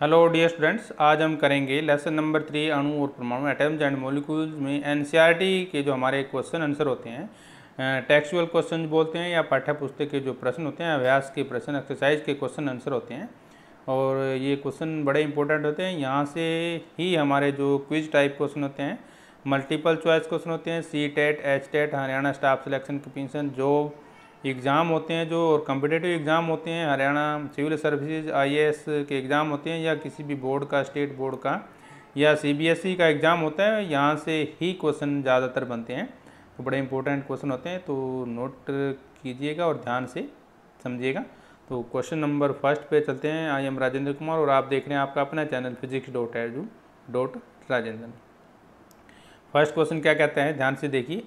Hello dear students आज हम करेंगे लेसन नंबर थ्री अणु और परमाणु एटम्स एंड मोलिक्यूल्स में एनसीईआरटी के जो हमारे क्वेश्चन आंसर होते हैं टेक्सुअल क्वेश्चन बोलते हैं या पाठ्य पुस्तक के जो प्रश्न होते हैं, अभ्यास के प्रश्न एक्सरसाइज के क्वेश्चन आंसर होते हैं। और ये क्वेश्चन बड़े इंपॉर्टेंट होते हैं। यहाँ से ही हमारे जो क्विज टाइप क्वेश्चन होते हैं मल्टीपल चॉइस क्वेश्चन होते हैं। C TET H TET Haryana staff selection commission job exam होते हैं जो और कम्पिटेटिव एग्ज़ाम होते हैं, हरियाणा सिविल सर्विसेज़ आईएएस के एग्ज़ाम होते हैं या किसी भी बोर्ड का स्टेट बोर्ड का या सीबीएसई का एग्ज़ाम होता है, यहाँ से ही क्वेश्चन ज़्यादातर बनते हैं। तो बड़े इंपॉर्टेंट क्वेश्चन होते हैं तो नोट कीजिएगा और ध्यान से समझिएगा। तो क्वेश्चन नंबर फ़र्स्ट पे चलते हैं। आई एम राजेंद्र कुमार और आप देख रहे हैं आपका अपना channel physics dot edu dot Rajendra first question क्या कहता है? ध्यान से देखिए।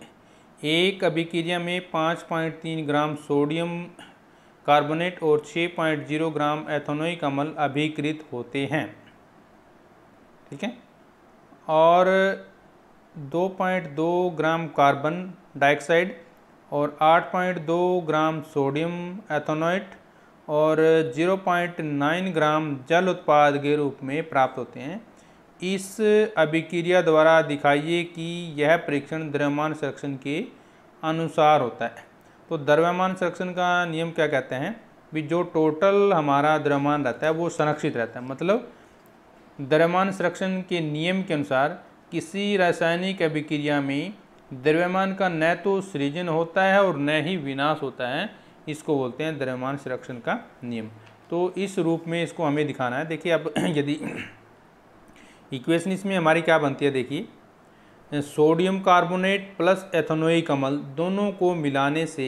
एक अभिक्रिया में 5.3 ग्राम सोडियम कार्बोनेट और 6.0 ग्राम एथोनोइक अम्ल अभिकृत होते हैं। ठीक है? और 2.2 ग्राम कार्बन डाइऑक्साइड और 8.2 ग्राम सोडियम एथोनोइट और 0.9 ग्राम जल उत्पाद के रूप में प्राप्त होते हैं। इस अभिक्रिया द्वारा दिखाइए कि यह परीक्षण द्रव्यमान संरक्षण के अनुसार होता है। तो द्रव्यमान संरक्षण का नियम क्या कहते हैं? भी जो टोटल हमारा द्रव्यमान रहता है, वो संरक्षित रहता है। मतलब द्रव्यमान संरक्षण के नियम के अनुसार किसी रासायनिक अभिक्रिया में द्रव्यमान का न तो सृजन होता है और न ही विनाश होता है। इसको बोलते हैं द्रव्यमान संरक्षण का नियम। तो इस रूप में इसको हमें दिखाना है। देखिए, अब यदि इक्वेशन इसमें हमारी क्या बनती है, देखिए। सोडियम कार्बोनेट प्लस एथेनोइक अम्ल दोनों को मिलाने से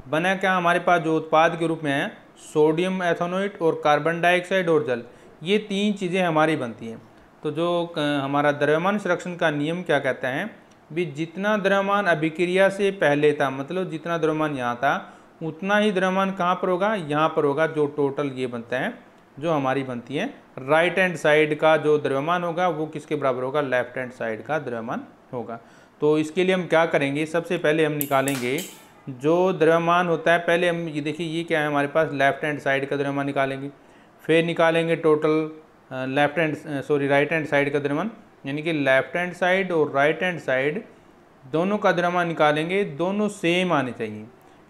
बना क्या हमारे पास, जो उत्पाद के रूप में है, सोडियम, एथेनोइट और कार्बन डाइऑक्साइड और जल, ये तीन चीज़ें हमारी बनती हैं। तो जो हमारा द्रव्यमान संरक्षण का नियम क्या कहता है, भी जितना द्रव्यमान अभिक्रिया से पहले था मतलब जितना द्रव्यमान यहाँ था, उतना ही द्रव्यमान कहाँ पर होगा, यहाँ पर होगा, जो टोटल ये बनता है। जो हमारी बनती है राइट हैंड साइड का जो द्रव्यमान होगा, वो किसके बराबर होगा? लेफ़्ट हैंड साइड का द्रव्यमान होगा। तो इसके लिए हम क्या करेंगे? सबसे पहले हम निकालेंगे जो द्रव्यमान होता है, पहले हम ये देखिए, ये क्या है? हमारे पास लेफ़्ट हैंड साइड का द्रव्यमान निकालेंगे। फिर निकालेंगे total left hand sorry right hand side का द्रव्यमान। यानी कि लेफ़्ट हैंड साइड और राइट हैंड साइड दोनों का द्रव्यमान निकालेंगे, दोनों सेम आने चाहिए।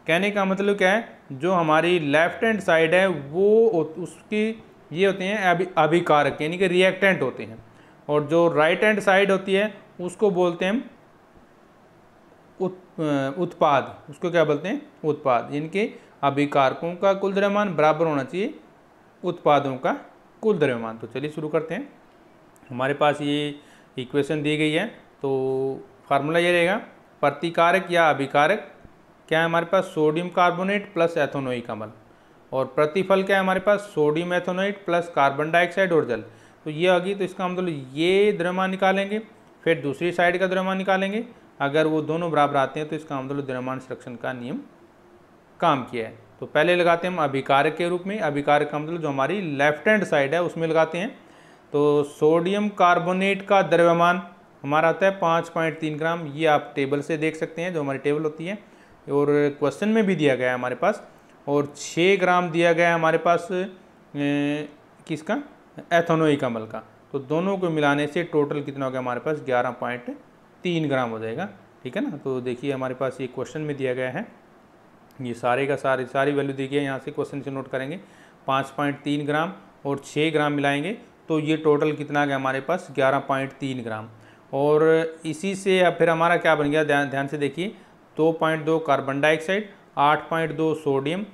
कहने का मतलब क्या है? जो हमारी लेफ़्ट हैंड साइड है वो उसकी ये होते हैं अभि अभिकारक यानी कि रिएक्टेंट होते हैं। और जो राइट हैंड साइड होती है उसको बोलते हैं उत, उत्पाद। उसको क्या बोलते हैं? उत्पाद। यानी कि अभिकारकों का कुल द्रव्यमान बराबर होना चाहिए उत्पादों का कुल द्रव्यमान। तो चलिए शुरू करते हैं। हमारे पास ये इक्वेशन दी गई है तो फार्मूला ये रहेगा प्रतिकारक या अभिकारक। क्या है हमारे पास सोडियम कार्बोनेट प्लस एथोनोइक अम्ल? और प्रतिफल क्या है हमारे पास? Sodium ethanoate plus carbon dioxide और जल। तो ये होगी तो इसका मतलब ये द्रव्यमान निकालेंगे, फिर दूसरी साइड का द्रव्यमान निकालेंगे। अगर वो दोनों बराबर आते हैं तो इसका मतलब द्रव्यमान संरक्षण का नियम काम किया है। तो पहले लगाते हैं हम अभिकारक के रूप में। अभिकारक का मतलब जो हमारी लेफ़्ट हैंड साइड है, उसमें लगाते हैं। तो सोडियम कार्बोनेट का द्रव्यमान हमारा आता है पाँच पॉइंट तीन ग्राम। ये आप टेबल से देख सकते हैं, जो हमारी टेबल होती है। और क्वेश्चन में भी दिया गया है हमारे पास। और छः ग्राम दिया गया है हमारे पास किसका? एथोनोइक अमल का। तो दोनों को मिलाने से टोटल कितना हो गया हमारे पास? ग्यारह पॉइंट तीन ग्राम हो जाएगा। ठीक है ना? तो देखिए हमारे पास ये क्वेश्चन में दिया गया है। ये सारे का सारे, सारी वैल्यू दी गई है यहाँ से क्वेश्चन से नोट करेंगे। पाँच पॉइंट तीन ग्राम और छः ग्राम मिलाएँगे तो ये टोटल कितना आ गया हमारे पास? ग्यारह पॉइंट तीन ग्राम। और इसी से फिर हमारा क्या बन गया? ध्यान ध्यान से देखिए। दो पॉइंट दो कार्बन डाइऑक्साइड, आठ पॉइंट दो सोडियम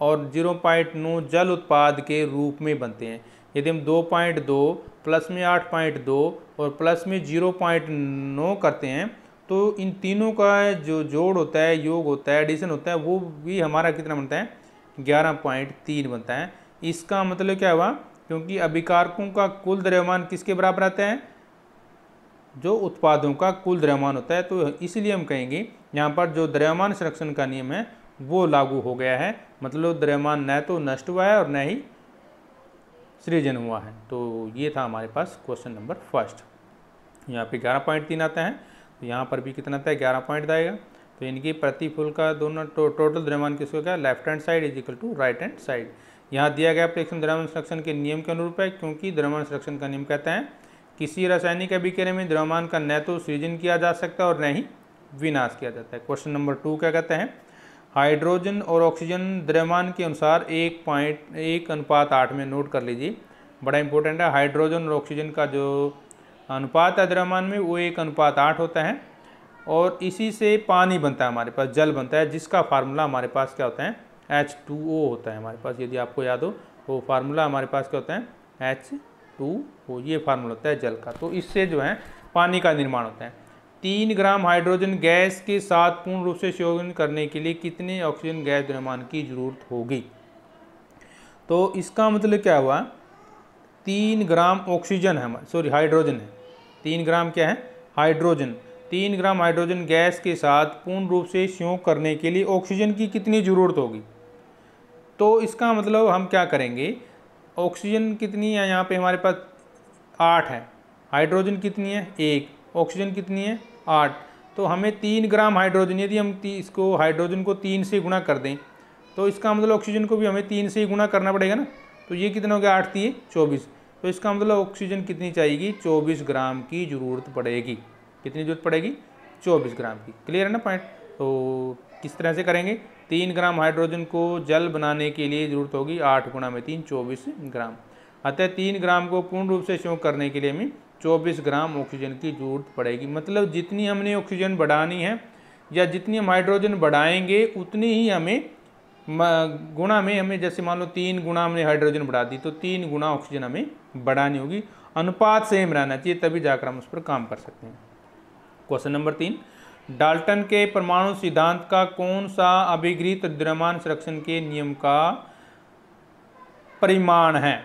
और ज़ीरो पॉइंट नौ जल उत्पाद के रूप में बनते हैं। यदि हम दो पॉइंट दो प्लस में आठ पॉइंट दो और प्लस में ज़ीरो पॉइंट नौ करते हैं तो इन तीनों का जो जोड़ होता है, योग होता है, एडिशन होता है, वो भी हमारा कितना बनता है? ग्यारह पॉइंट तीन बनता है। इसका मतलब क्या हुआ? क्योंकि अभिकारकों का कुल द्रव्यमान किसके बराबर आता है? जो उत्पादों का कुल द्रव्यमान होता है तो इसलिए हम कहेंगे यहाँ पर जो द्रव्यमान संरक्षण का नियम है वो लागू हो गया है। मतलब द्रव्यमान न तो नष्ट हुआ है और न ही सृजन हुआ है। तो ये था हमारे पास क्वेश्चन नंबर फ़र्स्ट यहाँ पे ग्यारह पॉइंट तीन आता है तो यहाँ पर भी कितना आता है ग्यारह पॉइंट आएगा। तो इनकी प्रतिफुल का दोनों टो, टोटल द्रव्यमान किसको क्या left hand side is equal to right hand side यहाँ दिया गया प्रेक्षण द्रव्यमान संरक्षण के नियम के अनुरूप है क्योंकि द्रव्यमान संरक्षण का नियम कहते है किसी रासायनिक अभिक्रिया में द्रव्यमान का न तो सृजन किया जा सकता और न ही विनाश किया जाता है। क्वेश्चन नंबर टू क्या कहते हैं? हाइड्रोजन और ऑक्सीजन द्रव्यमान के अनुसार एक पॉइंट एक अनुपात आठ में नोट कर लीजिए। बड़ा इंपॉर्टेंट है। हाइड्रोजन और ऑक्सीजन का जो अनुपात है द्रव्यमान में, वो एक अनुपात आठ होता है और इसी से पानी बनता है हमारे पास, जल बनता है, जिसका फार्मूला हमारे पास क्या होता है? एच टू ओ होता है हमारे पास। यदि आपको याद हो, वो फार्मूला हमारे पास क्या होता है? एच टू हो, ये फार्मूला होता है जल का। तो इससे जो है, पानी का निर्माण होता है। तीन ग्राम हाइड्रोजन गैस के साथ पूर्ण रूप से संयोजन करने के लिए कितने ऑक्सीजन गैस द्रव्यमान की ज़रूरत होगी? तो इसका मतलब क्या हुआ? तीन ग्राम ऑक्सीजन है सॉरी हाइड्रोजन है। तीन ग्राम क्या है? हाइड्रोजन तीन ग्राम हाइड्रोजन गैस के साथ पूर्ण रूप से संयोग करने के लिए ऑक्सीजन की कितनी ज़रूरत होगी? तो इसका मतलब हम क्या करेंगे? ऑक्सीजन कितनी है यहाँ पे हमारे पास? आठ है। हाइड्रोजन कितनी है? एक। ऑक्सीजन कितनी है? आठ। तो हमें तीन ग्राम हाइड्रोजन, यदि हम इसको हाइड्रोजन को तीन से गुणा कर दें तो इसका मतलब ऑक्सीजन को भी हमें तीन से ही गुणा करना पड़ेगा ना? तो ये कितना हो गया? आठ तीन चौबीस। तो इसका मतलब ऑक्सीजन कितनी चाहिएगी? चौबीस ग्राम की ज़रूरत पड़ेगी। कितनी ज़रूरत पड़ेगी? चौबीस ग्राम की। क्लियर है ना पॉइंट तो किस तरह से करेंगे? तीन ग्राम हाइड्रोजन को जल बनाने के लिए ज़रूरत होगी आठ गुणा में तीन, चौबीस ग्राम। अतः तीन ग्राम को पूर्ण रूप से शोक करने के लिए हमें चौबीस ग्राम ऑक्सीजन की ज़रूरत पड़ेगी। मतलब जितनी हमने ऑक्सीजन बढ़ानी है या जितनी हम हाइड्रोजन बढ़ाएँगे, उतनी ही हमें गुणा में हमें, जैसे मान लो तीन गुणा हमने हाइड्रोजन बढ़ा दी तो तीन गुणा ऑक्सीजन हमें बढ़ानी होगी। अनुपात सेम रहना चाहिए, तभी जाकर हम उस पर काम कर सकते हैं। क्वेश्चन नंबर तीन। डाल्टन के परमाणु सिद्धांत का कौन सा अभिगृहित द्रव्यमान संरक्षण के नियम का परिमाण है?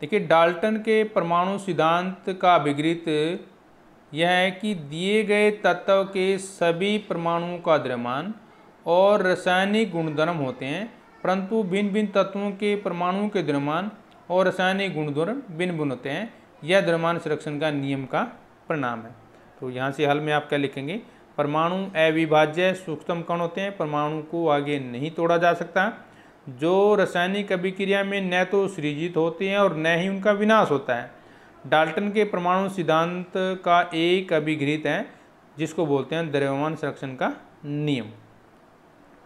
देखिए, डाल्टन के परमाणु सिद्धांत का अभिगृहित यह है कि दिए गए तत्व के सभी परमाणुओं का द्रव्यमान और रासायनिक गुणधर्म होते हैं, परंतु भिन्न भिन्न तत्वों के परमाणुओं के द्रव्यमान और रासायनिक गुणधर्म भिन्न भिन्न होते हैं। यह द्रव्यमान संरक्षण का नियम का परिणाम है। तो यहाँ से हल में आप क्या लिखेंगे? परमाणु अविभाज्य सूक्ष्म कण होते हैं, परमाणु को आगे नहीं तोड़ा जा सकता। जो रासायनिक अभिक्रिया में न तो सृजित होते हैं और न ही उनका विनाश होता है। डाल्टन के परमाणु सिद्धांत का एक अभिगृहित है, जिसको बोलते हैं द्रव्यमान संरक्षण का नियम।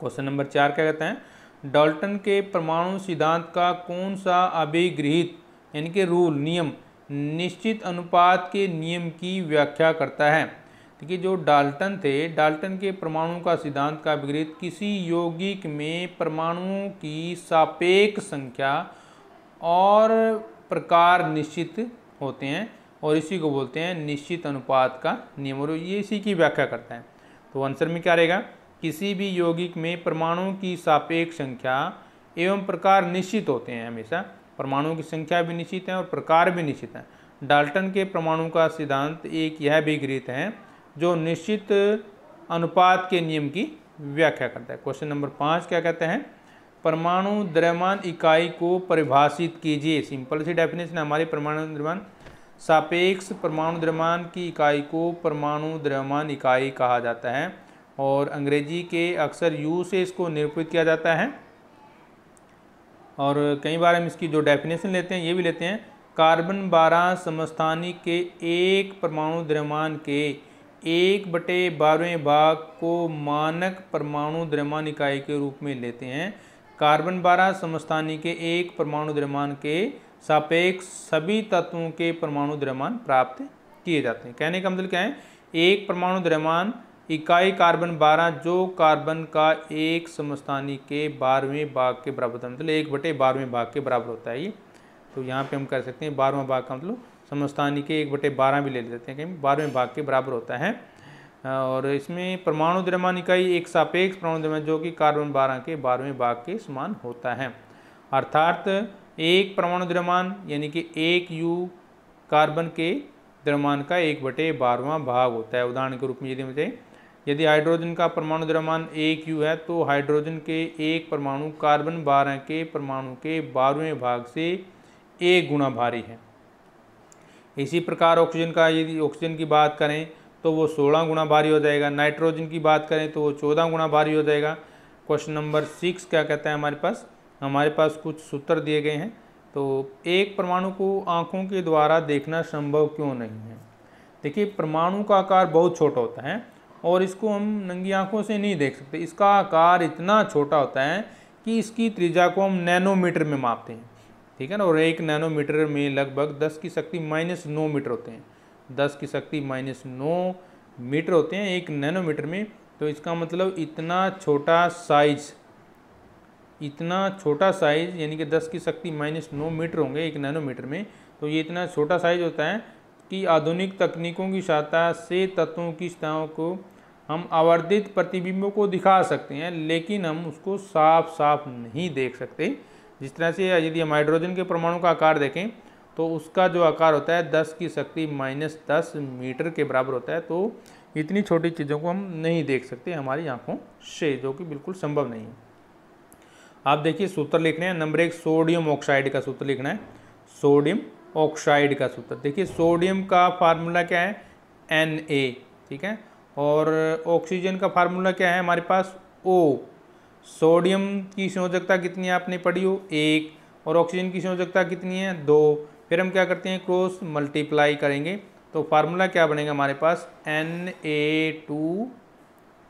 क्वेश्चन नंबर चार क्या कहते हैं? डाल्टन के परमाणु सिद्धांत का कौन सा अभिगृहित, यानी कि रूल, नियम, निश्चित अनुपात के नियम की व्याख्या करता है? देखिए, जो डाल्टन थे, डाल्टन के परमाणु का सिद्धांत का विपरीत, किसी यौगिक में परमाणुओं की सापेक्ष संख्या और प्रकार निश्चित होते हैं और इसी को बोलते हैं निश्चित अनुपात का नियम। और ये इसी की व्याख्या करता है। तो आंसर में क्या रहेगा? किसी भी यौगिक में परमाणुओं की सापेक्ष संख्या एवं प्रकार निश्चित होते हैं हमेशा। परमाणुओं की संख्या भी निश्चित है और प्रकार भी निश्चित है। डाल्टन के परमाणु का सिद्धांत एक यह भी गृहित है जो निश्चित अनुपात के नियम की व्याख्या करता है। क्वेश्चन नंबर पाँच क्या कहते हैं? परमाणु द्रव्यमान इकाई को परिभाषित कीजिए। सिंपल सी डेफिनेशन हमारी परमाणु द्रव्यमान सापेक्ष परमाणु द्रव्यमान की इकाई को परमाणु द्रव्यमान इकाई कहा जाता है और अंग्रेज़ी के अक्सर यू से इसको निरूपित किया जाता है। और कई बार हम इसकी जो डेफिनेशन लेते हैं, ये भी लेते हैं, कार्बन बारह समस्थानिक के एक परमाणु द्रव्यमान के एक बटे बारहवें भाग को मानक परमाणु द्रव्यमान इकाई के रूप में लेते हैं। कार्बन बारह समस्थानी के एक परमाणु द्रव्यमान के सापेक्ष सभी तत्वों के परमाणु द्रव्यमान प्राप्त किए जाते हैं। कहने का मतलब क्या है? एक परमाणु द्रव्यमान इकाई कार्बन 12 जो कार्बन का एक समस्थानी के बारहवें भाग के बराबर होता है। मतलब एक बटे बारहवें भाग के बराबर होता है ये। तो यहाँ पे हम कर सकते हैं बारहवें भाग का मतलब समस्थानी के एक बटे बारह भी ले लेते हैं, कहीं बारहवें भाग के बराबर होता है। और इसमें परमाणु द्रव्यमान इकाई एक सापेक्ष परमाणु द्रव्यमान जो कि कार्बन बारह के बारहवें भाग के समान होता है। अर्थात एक परमाणु द्रव्यमान यानी कि एक यू कार्बन के द्रव्यमान का एक बटे बारहवा भाग होता है। उदाहरण के रूप में यदि मुझे यदि हाइड्रोजन का परमाणु द्रव्यमान एक यू है तो हाइड्रोजन के एक परमाणु कार्बन बारह के परमाणु के बारहवें भाग से एक गुना भारी है। इसी प्रकार ऑक्सीजन का यदि ऑक्सीजन की बात करें तो वो सोलह गुना भारी हो जाएगा। नाइट्रोजन की बात करें तो वो चौदह गुना भारी हो जाएगा। क्वेश्चन नंबर सिक्स क्या कहता है हमारे पास? हमारे पास कुछ सूत्र दिए गए हैं। तो एक परमाणु को आँखों के द्वारा देखना संभव क्यों नहीं है? देखिए, परमाणु का आकार बहुत छोटा होता है और इसको हम नंगी आँखों से नहीं देख सकते। इसका आकार इतना छोटा होता है कि इसकी त्रिज्या को हम नैनोमीटर में मापते हैं। ठीक है ना? और एक नैनोमीटर में लगभग दस की शक्ति माइनस नौ मीटर होते हैं। दस की शक्ति माइनस नौ मीटर होते हैं एक नैनोमीटर में। तो इसका मतलब इतना छोटा साइज़ इतना छोटा साइज़ यानी कि दस की शक्ति माइनस नौ मीटर होंगे एक नैनोमीटर में। तो ये इतना छोटा साइज़ होता है कि आधुनिक तकनीकों की सहायता से तत्वों की स्थाओं को हम आवर्धित प्रतिबिंबों को दिखा सकते हैं, लेकिन हम उसको साफ़ साफ़ नहीं देख सकते। जिस तरह से यदि हम हाइड्रोजन के परमाणु का आकार देखें तो उसका जो आकार होता है दस की शक्ति माइनस दस मीटर के बराबर होता है तो इतनी छोटी चीज़ों को हम नहीं देख सकते हमारी आँखों से, जो कि बिल्कुल संभव नहीं है। आप देखिए सूत्र लिखने हैं, नंबर एक, सोडियम ऑक्साइड का सूत्र लिखना है। सोडियम ऑक्साइड का सूत्र। देखिए, सोडियम का फार्मूला क्या है? एन ए ठीक है? और ऑक्सीजन का फार्मूला क्या है हमारे पास? ओ सोडियम की संयोजकता कितनी आपने पढ़ी हो? एक। और ऑक्सीजन की संयोजकता कितनी है? दो। फिर हम क्या करते हैं? क्रॉस मल्टीप्लाई करेंगे। तो फार्मूला क्या बनेगा हमारे पास? N A two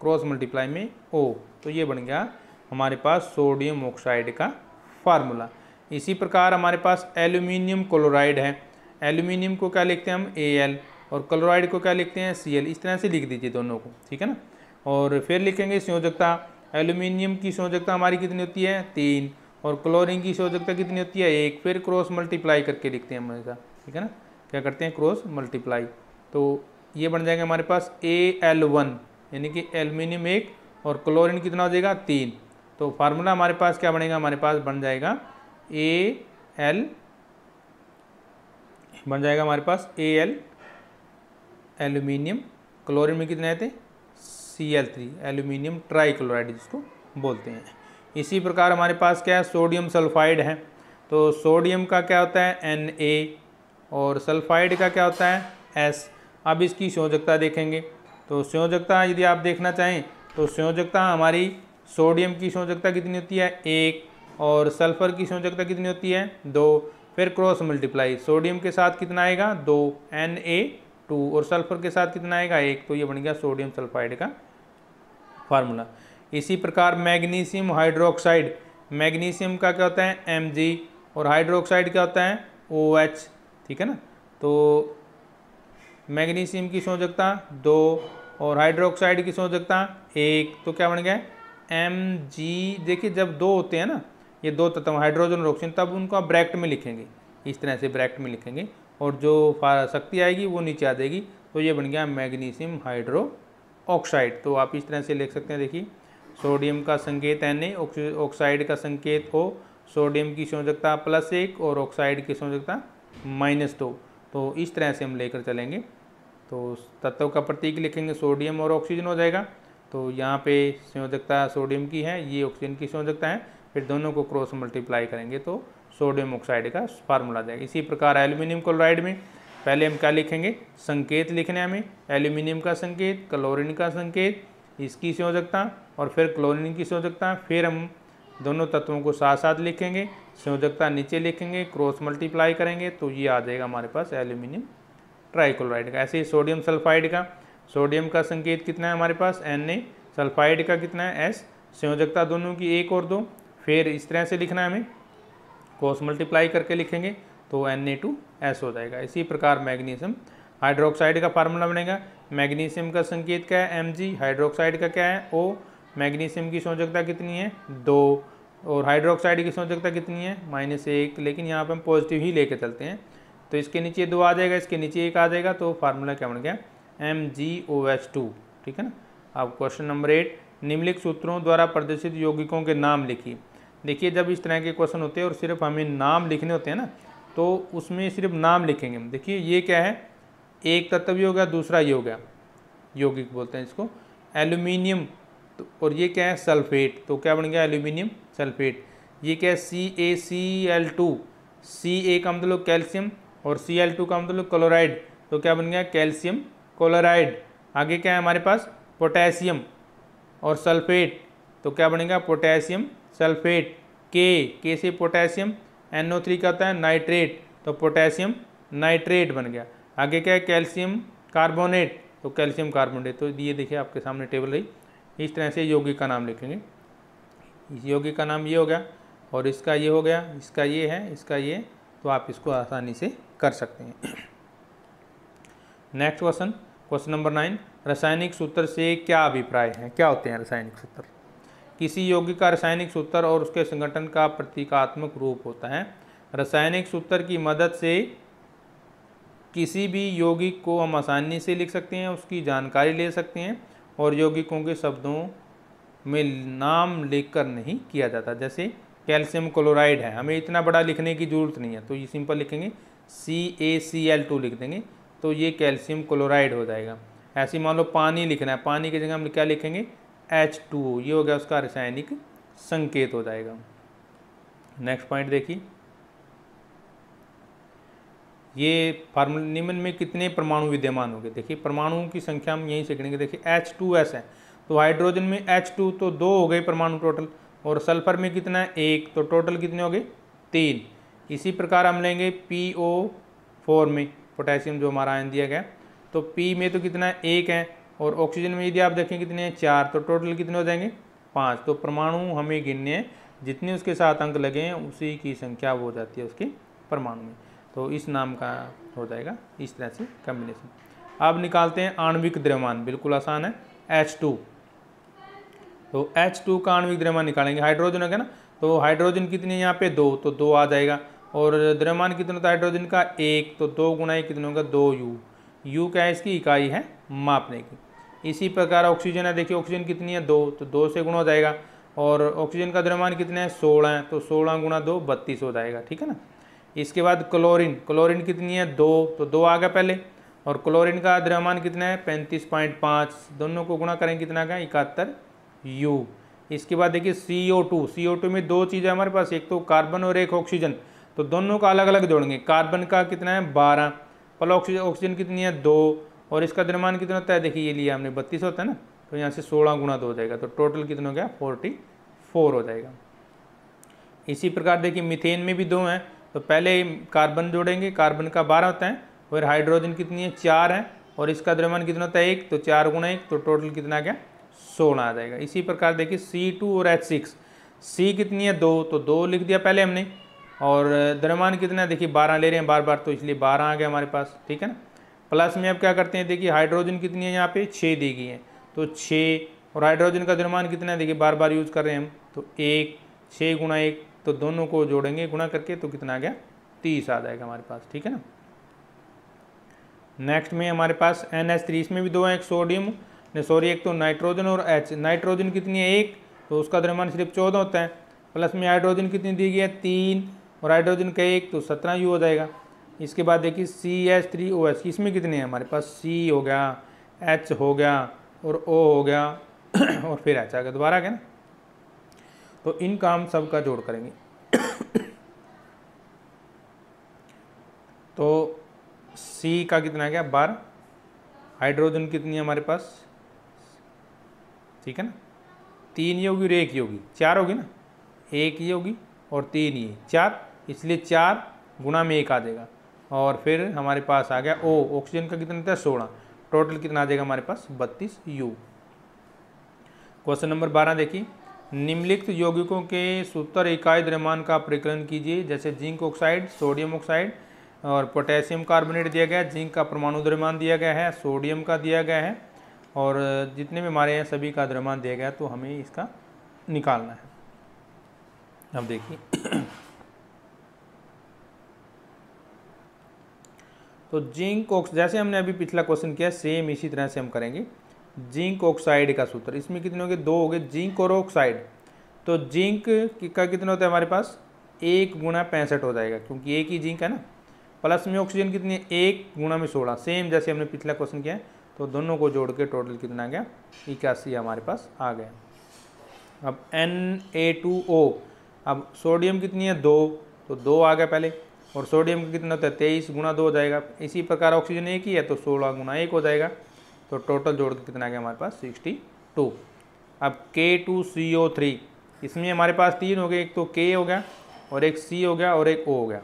cross multiply में ओ तो ये बन गया हमारे पास सोडियम ऑक्साइड का फार्मूला। इसी प्रकार हमारे पास एल्यूमिनियम क्लोराइड है। एल्यूमिनियम को क्या लिखते हैं हम? ए एल और क्लोराइड को क्या लिखते हैं? सी एल इस तरह से लिख दीजिए दोनों को, ठीक है ना? और फिर लिखेंगे संयोजकता। एल्यूमिनियम की संयोजकता हमारी कितनी होती है? तीन। और क्लोरीन की संयोजकता कितनी होती है? एक। फिर क्रॉस मल्टीप्लाई करके लिखते हैं हमेशा ठीक है ना? क्या करते हैं? Cross multiply. तो ये बन जाएगा हमारे पास ए एल वन, यानी कि एल्यूमिनियम एक और क्लोरीन कितना हो जाएगा? तीन। तो फार्मूला हमारे पास क्या बनेगा? हमारे पास बन जाएगा ए एल बन जाएगा हमारे पास ए एल एल्यूमिनियम। क्लोरीन में कितने आए थे? C L three aluminium trichloride जिसको बोलते हैं। इसी प्रकार हमारे पास क्या है? सोडियम सल्फाइड है। तो सोडियम का क्या होता है? एन ए और सल्फाइड का क्या होता है? एस अब इसकी संयोजकता देखेंगे। तो संयोजकता यदि आप देखना चाहें तो संयोजकता हमारी सोडियम की संयोजकता कितनी होती है? एक। और सल्फ़र की संयोजकता कितनी होती है? दो। फिर क्रॉस मल्टीप्लाई सोडियम के साथ कितना आएगा? दो। एन ए टू और सल्फ़र के साथ कितना आएगा? एक। तो ये बन गया सोडियम सल्फाइड का फार्मूला। इसी प्रकार मैग्नीशियम हाइड्रोक्साइड। मैग्नीशियम का क्या होता है? एम और हाइड्रोक्साइड क्या होता है? ओ OH ठीक है ना? तो मैग्नीशियम की संयोजकता दो और हाइड्रोक्साइड की संयोजकता एक। तो क्या बन गया? एम जी देखिए जब दो होते हैं ना, ये दो तत्व, हाइड्रोजन और ऑक्सीजन, तब उनको आप ब्रैक्ट में लिखेंगे। इस तरह से ब्रैक्ट में लिखेंगे और जो शक्ति आएगी वो नीचे आ जाएगी। तो ये बन गया मैग्नीशियम हाइड्रो ऑक्साइड तो आप इस तरह से लिख सकते हैं, देखिए। सोडियम का संकेत एन ऑक्साइड का संकेत ओ सोडियम की संयोजकता प्लस एक और ऑक्साइड की संयोजकता माइनस दो। तो इस तरह से हम लेकर चलेंगे। तो तत्व का प्रतीक लिखेंगे सोडियम और ऑक्सीजन हो जाएगा। तो यहाँ पे संयोजकता सोडियम की है, ये ऑक्सीजन की संयोजकता है। फिर दोनों को क्रॉस मल्टीप्लाई करेंगे तो सोडियम ऑक्साइड का फार्मूला जाएगा। इसी प्रकार एल्यूमिनियम क्लोराइड में पहले हम क्या लिखेंगे? संकेत लिखने हमें। एल्यूमिनियम का संकेत, क्लोरीन का संकेत, इसकी संयोजकता और फिर क्लोरीन की संयोजकता फिर हम दोनों तत्वों को साथ साथ लिखेंगे संयोजकता नीचे लिखेंगे, क्रॉस मल्टीप्लाई करेंगे तो ये आ जाएगा हमारे पास एल्यूमिनियम ट्राइक्लोराइड का। ऐसे ही सोडियम सल्फाइड का। सोडियम का संकेत कितना है हमारे पास? एन ए। सल्फाइड का कितना है? एस। संयोजकता दोनों की एक और दो। फिर इस तरह से लिखना है हमें। क्रॉस मल्टीप्लाई करके लिखेंगे। तो एन ए टू एस हो जाएगा। इसी प्रकार मैग्नीशियम। हाइड्रोक्साइड का फार्मूला बनेगा। मैग्नीशियम का संकेत क्या है? एम जी हाइड्रोक्साइड का क्या है? ओ मैग्नीशियम की संयोजकता कितनी है? दो। और हाइड्रोक्साइड की संयोजकता कितनी है? माइनस एक। लेकिन यहाँ पर हम पॉजिटिव ही लेके चलते हैं। तो इसके नीचे दो आ जाएगा, इसके नीचे एक आ जाएगा तो फार्मूला क्या बन गया? M G O H two ठीक है ना? अब क्वेश्चन नंबर एट निम्नलिखित सूत्रों द्वारा प्रदर्शित यौगिकों के नाम लिखिए। देखिए, जब इस तरह के क्वेश्चन होते हैं और सिर्फ़ हमें नाम लिखने होते हैं ना तो उसमें सिर्फ़ नाम लिखेंगे हम। देखिए, ये क्या है? एक तत्व योग हो, दूसरा ये हो। यौगिक बोलते हैं इसको। एल्यूमिनियम तो और ये क्या है? सल्फेट। तो क्या बन गया? Aluminium, sulphate. ये क्या है? सी ए सी एल टू सी ए का मतलब कैल्शियम और सी एल टू का मतलब क्लोराइड। तो क्या बन गया? Calcium, chloride. आगे क्या है हमारे पास? पोटेशियम और सल्फेट। तो क्या बनेगा? Potassium, sulphate. के के से पोटेशियम थ्री का होता है नाइट्रेट तो पोटेशियम नाइट्रेट बन गया। आगे क्या है? कैल्शियम कार्बोनेट तो कैल्शियम कार्बोनेट। तो ये देखिए आपके सामने टेबल रही। इस तरह से यौगिक का नाम लिखेंगे। इस यौगिक का नाम ये हो गया और इसका ये हो गया, इसका ये है, इसका ये तो आप इसको आसानी से कर सकते हैं। Next question question number nine, रासायनिक सूत्र से क्या अभिप्राय है? क्या होते हैं रासायनिक सूत्र? किसी यौगिक का रासायनिक सूत्र और उसके संगठन का प्रतीकात्मक रूप होता है। रासायनिक सूत्र की मदद से किसी भी यौगिक को हम आसानी से लिख सकते हैं, उसकी जानकारी ले सकते हैं और यौगिकों के शब्दों में नाम लिखकर नहीं किया जाता। जैसे कैल्शियम क्लोराइड है, हमें इतना बड़ा लिखने की ज़रूरत नहीं है तो ये सिंपल लिखेंगे सी ए सी एल टू लिख देंगे तो ये कैल्शियम क्लोराइड हो जाएगा। ऐसे मान लो पानी लिखना है, पानी की जगह हम क्या लिखेंगे? एच टू ये हो गया उसका रासायनिक संकेत हो जाएगा। नेक्स्ट पॉइंट देखिए। ये फार्मूला निम्न में कितने परमाणु विद्यमान होंगे? देखिए, परमाणुओं की संख्या हम यहीं सीखेंगे देखिए एच टू एस है। तो हाइड्रोजन में एच टू तो दो हो गए परमाणु टोटल और सल्फ़र में कितना है? एक। तो टोटल कितने हो गए? तीन। इसी प्रकार हम लेंगे पी ओ फोर में पोटेशियम जो हमारा आयन दिया गया। तो पी में तो कितना है? एक है। और ऑक्सीजन में यदि आप देखें कितने हैं? चार तो टोटल कितने हो जाएँगे? पाँच। तो परमाणु हमें गिनने हैं। जितने उसके साथ अंक लगे हैं, उसी की संख्या हो जाती है उसके परमाणु में। तो इस नाम का हो जाएगा इस तरह से कम्बिनेशन अब निकालते हैं आणविक द्रव्यमान। बिल्कुल आसान है। एच टू तो एच टू का आणविक द्रव्यमान निकालेंगे। हाइड्रोजन है ना? तो हाइड्रोजन कितनी यहाँ पे? दो। तो दो आ जाएगा। और द्रव्यमान कितना होता है हाइड्रोजन का? एक। तो दो एक कितने होगा? दो यू यू क्या है? इसकी इकाई है मापने की। इसी प्रकार ऑक्सीजन है, देखिए ऑक्सीजन कितनी है? दो तो दो से गुणा हो जाएगा। और ऑक्सीजन का द्रव्यमान कितना है? सोलह है तो सोलह गुणा दो, बत्तीस हो जाएगा, ठीक है ना? इसके बाद क्लोरीन क्लोरीन कितनी है? दो तो दो आ गया पहले। और क्लोरीन का द्रव्यमान कितना है? पैंतीस पॉइंट पाँच। दोनों को गुणा करें कितना का? इकहत्तर यू इसके बाद देखिए सी ओ टू सी ओ टू में दो चीज़ें हमारे पास, एक तो कार्बन और एक ऑक्सीजन तो दोनों का अलग अलग जोड़ेंगे। कार्बन का कितना है? बारह। पल ऑक्सीजन ऑक्सीजन कितनी है? दो। और इसका द्रव्यमान कितना होता है? देखिए, ये लिया हमने, बत्तीस होता है ना तो यहाँ से सोलह गुणा दो हो जाएगा तो टोटल कितना हो गया? फोर्टी फोर हो जाएगा। इसी प्रकार देखिए मिथेन में भी दो हैं तो पहले कार्बन जोड़ेंगे कार्बन का बारह होता है और हाइड्रोजन कितनी है? चार है, और इसका द्रव्यमान कितना होता है? एक तो चार गुणा एक तो टोटल कितना आ गया? सोलह आ जाएगा। इसी प्रकार देखिए सी टू और एच सिक्स सी कितनी है? दो तो दो लिख दिया पहले हमने, और द्रव्यमान कितना है? देखिए, बारह ले रहे हैं बार बार तो इसलिए बारह आ गया हमारे पास, ठीक है ना? प्लस में अब क्या करते हैं, देखिए हाइड्रोजन कितनी है यहाँ पे? छः दी गई है। तो छः और हाइड्रोजन का द्रव्यमान कितना है? देखिए बार बार यूज़ कर रहे हैं हम। तो एक छः गुना एक तो दोनों को जोड़ेंगे, गुणा करके तो कितना आ गया? तीस आ जाएगा हमारे पास, ठीक है ना? नेक्स्ट में हमारे पास एन एच थ्री इसमें भी दो हैं, एक सोडियम सॉरी, एक तो नाइट्रोजन और एच नाइट्रोजन कितनी है? एक तो उसका द्रव्यमान सिर्फ़ चौदह होता है। प्लस में हाइड्रोजन कितनी दी गई है? तीन, और हाइड्रोजन का एक तो सत्रह यू हो जाएगा। इसके बाद देखिए C H three O H इसमें कितने हैं हमारे पास? सी हो गया एच हो गया, और ओ हो गया, और फिर एच आ गया दोबारा क्या ना? तो इनका हम सबका जोड़ करेंगे। तो सी का कितना गया? बारह। हाइड्रोजन कितनी है हमारे पास? ठीक है ना? तीन ये होगी और एक ही होगी। चार होगी ना? एक ही होगी और तीन ये। चार, इसलिए चार गुना में एक आ जाएगा। और फिर हमारे पास आ गया ओ ऑक्सीजन का कितना था? सोलह। टोटल कितना आ जाएगा हमारे पास? बत्तीस यू क्वेश्चन नंबर बारह देखिए। निम्नलिखित यौगिकों के सूत्र इकाई द्रव्यमान का प्रकरण कीजिए, जैसे जिंक ऑक्साइड, सोडियम ऑक्साइड और पोटेशियम कार्बोनेट दिया गया है। जिंक का परमाणु द्रव्यमान दिया गया है, सोडियम का दिया गया है और जितने भी हमारे हैं सभी का द्रव्यमान दिया गया है तो हमें इसका निकालना है। अब देखिए। तो जिंक ऑक्स, जैसे हमने अभी पिछला क्वेश्चन किया सेम इसी तरह से हम करेंगे। जिंक ऑक्साइड का सूत्र, इसमें कितने हो गए दो हो गए जिंक और ऑक्साइड। तो जिंक का कितना होता है हमारे पास? एक गुणा पैंसठ हो जाएगा, क्योंकि एक ही जिंक है ना। प्लस में ऑक्सीजन कितनी है? एक गुणा में सोलह। सेम जैसे हमने पिछला क्वेश्चन किया है। तो दोनों को जोड़ के टोटल कितना आ गया? इक्यासी हमारे पास आ गया। अब एन ए टू ओ अब सोडियम कितनी है? दो। तो दो आ गया पहले। और सोडियम का कितना होता है? तेईस गुना दो हो जाएगा। इसी प्रकार ऑक्सीजन एक ही है तो सोलह गुना एक हो जाएगा। तो टोटल जोड़ के कितना आ गया हमारे पास? सिक्सटी टू अब के टू सी ओ थ्री इसमें हमारे पास तीन हो गए। एक तो के हो गया और एक सी हो गया और एक ओ हो गया।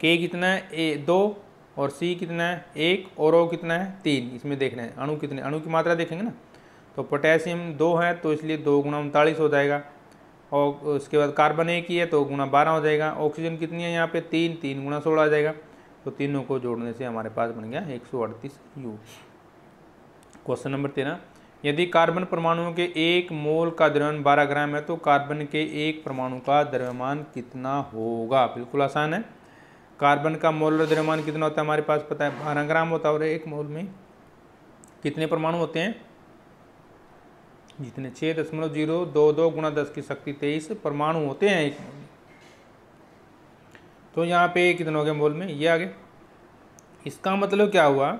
के कितना है? ए दो और सी कितना है? एक और ओ कितना है? तीन। इसमें देखना है। अणु कितने? अणु की मात्रा देखेंगे ना? तो पोटेशियम दो है तो इसलिए दो गुना उनतालीस हो जाएगा। और उसके बाद कार्बन एक ही है तो गुणा बारह हो जाएगा। ऑक्सीजन कितनी है यहाँ पे? तीन तीन गुना सोलह आ जाएगा। तो तीनों को जोड़ने से हमारे पास बन गया एक सौ अड़तीस यू क्वेश्चन नंबर तेरह। यदि कार्बन परमाणुओं के एक मोल का द्रव्यमान बारह ग्राम है तो कार्बन के एक परमाणु का द्रव्यमान कितना होगा? बिल्कुल आसान है। कार्बन का मोल द्रव्यमान कितना होता है हमारे पास पता है? बारह ग्राम होता है और एक मोल में कितने परमाणु होते हैं? जितने छः दशमलव ज़ीरो दो दो गुणा दस की शक्ति तेईस परमाणु होते हैं एक मोल में तो यहाँ पे कितना हो गया मोल में? ये आ गया इसका मतलब क्या हुआ?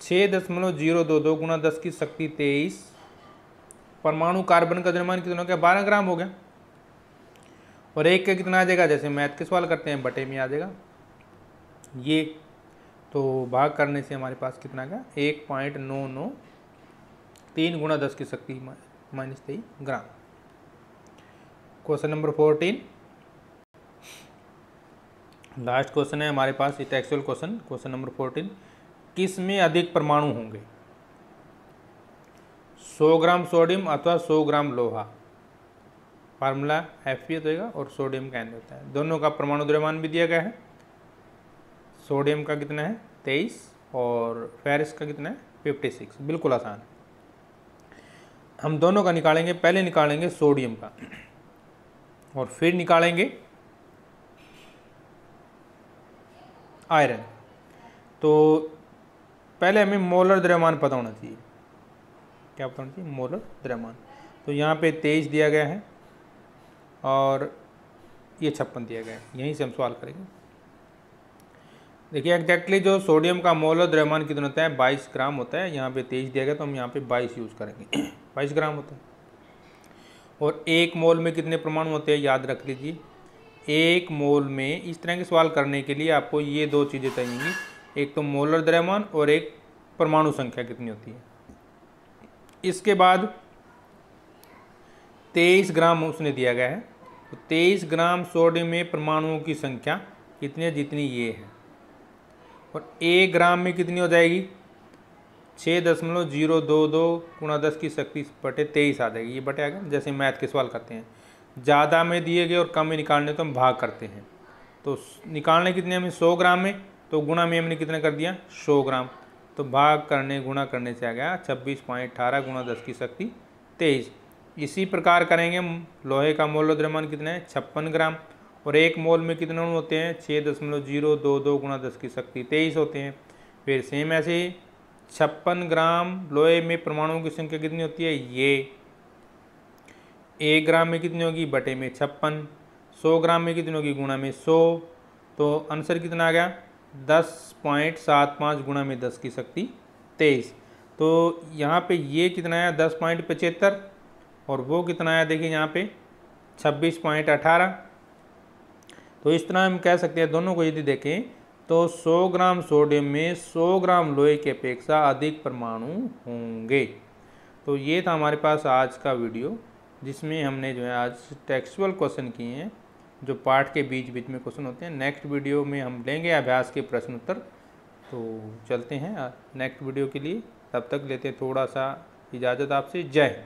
छः दशमलव ज़ीरो दो दो गुणा दस की शक्ति तेईस परमाणु कार्बन का द्रव्यमान कितना हो गया? बारह ग्राम हो गया। और एक का कितना आ जाएगा? जैसे मैथ के सवाल करते हैं, बटे में आ जाएगा। ये। तो भाग करने से हमारे पास कितना गया एक पॉइंट नौ नौ तीन गुणा दस की शक्ति माइनस तेईस gram question number fourteen last question है, हमारे पास, ये textual question question number fourteen किसमें अधिक परमाणु होंगे? 100 ग्राम सोडियम अथवा 100 ग्राम लोहा? फार्मूला एफ़ पी होगा और सोडियम का एन होता है। दोनों का परमाणु द्रव्यमान भी दिया गया है। सोडियम का कितना है? तेईस और फेरिस का कितना है? फिफ्टी सिक्स बिल्कुल आसान हम दोनों का निकालेंगे, पहले निकालेंगे सोडियम का। और फिर निकालेंगे आयरन। तो पहले हमें मोलर द्रव्यमान पता होना चाहिए। क्या पता होना चाहिए? मोलर द्रव्यमान। तो यहाँ पे तेईस दिया गया है और ये छप्पन दिया गया है। यहीं से हम सवाल करेंगे। देखिए एग्जैक्टली जो सोडियम का मोलर द्रव्यमान कितना होता है? बाईस ग्राम होता है। यहाँ पे तेईस दिया गया तो हम यहाँ पे बाईस यूज़ करेंगे। बाईस ग्राम होता है। और एक मोल में कितने परमाणु होते हैं? याद रख लीजिए। एक मोल में इस तरह के सवाल करने के लिए आपको ये दो चीज़ें चाहिए एक तो मोलर द्रव्यमान और एक परमाणु संख्या कितनी होती है। इसके बाद तेईस ग्राम उसने दिया गया है। तो तेईस ग्राम सोडियम में परमाणुओं की संख्या कितनी है? जितनी ये है। और एक ग्राम में कितनी हो जाएगी? छः दशमलव ज़ीरो दो दो गुणा दस की शक्ति बटे तेईस आ जाएगी। ये बटे आ गया। जैसे मैथ के सवाल करते हैं। ज़्यादा में दिए गए और कम में निकालने तो हम भाग करते हैं। तो निकालने कितने हमें सौ ग्राम में। तो गुणा में हमने कितना कर दिया? सौ ग्राम। तो भाग करने, गुणा करने से आ गया छब्बीस पॉइंट अठारह गुणा दस की शक्ति तेईस। इसी प्रकार करेंगे लोहे का मोल द्रव्यमान कितना है? छप्पन ग्राम। और एक मोल में कितने अणु होते हैं? छः दशमलव ज़ीरो दो दो गुणा दस की शक्ति तेईस होते हैं। फिर सेम ऐसे ही छप्पन ग्राम लोहे में परमाणुओं की संख्या कितनी होती है? ये। एक ग्राम में कितनी होगी? बटे में छप्पन। सौ ग्राम में कितनी होगी? गुणा में सौ। तो आंसर कितना आ गया? दस पॉइंट सात पाँच गुणा में दस की शक्ति तेईस। तो यहाँ पे ये कितना आया? दस पॉइंट पचहत्तर। और वो कितना आया? देखिए यहाँ पे छब्बीस पॉइंट अठारह। तो इस तरह हम कह सकते हैं, दोनों को यदि देखें तो 100 ग्राम सोडियम में 100 ग्राम लोहे की अपेक्षा अधिक परमाणु होंगे। तो ये था हमारे पास आज का वीडियो, जिसमें हमने जो है आज टेक्सुअल क्वेश्चन किए हैं, जो पार्ट के बीच बीच में क्वेश्चन होते हैं। नेक्स्ट वीडियो में हम लेंगे अभ्यास के प्रश्न उत्तर। तो चलते हैं नेक्स्ट वीडियो के लिए। तब तक लेते हैं थोड़ा सा इजाज़त आपसे। जय हिंद।